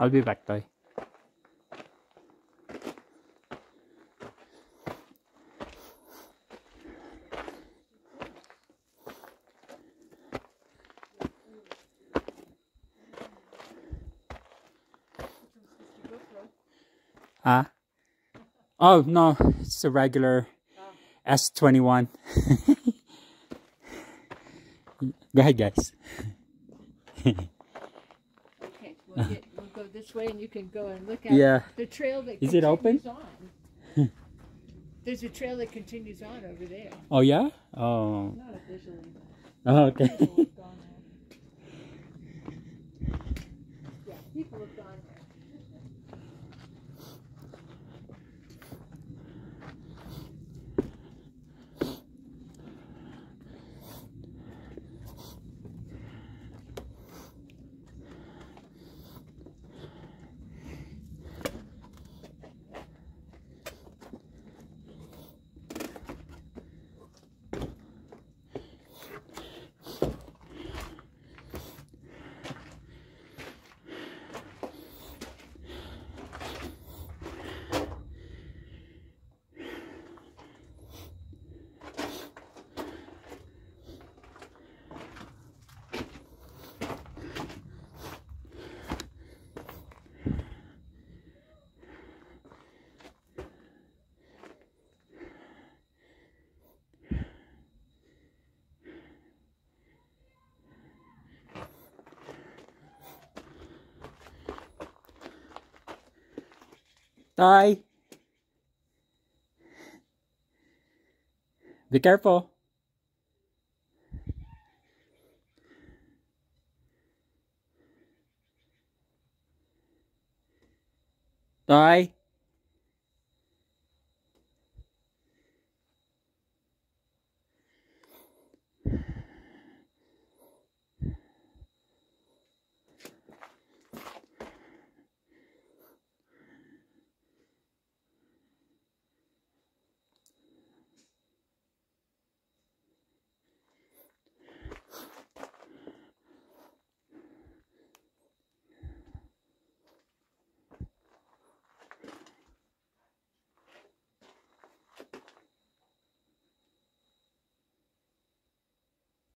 I'll be back, Toy. Ah? Oh, no. It's a regular S21. Go ahead, guys. Okay, we'll, get, we'll go this way and you can go and look at Yeah. the trail that Is it open? on. There's a trail that continues on over there. Oh, yeah? Oh. Not officially. Oh, okay. People have gone there. Yeah, people have gone there. Toy. Be careful. Toy.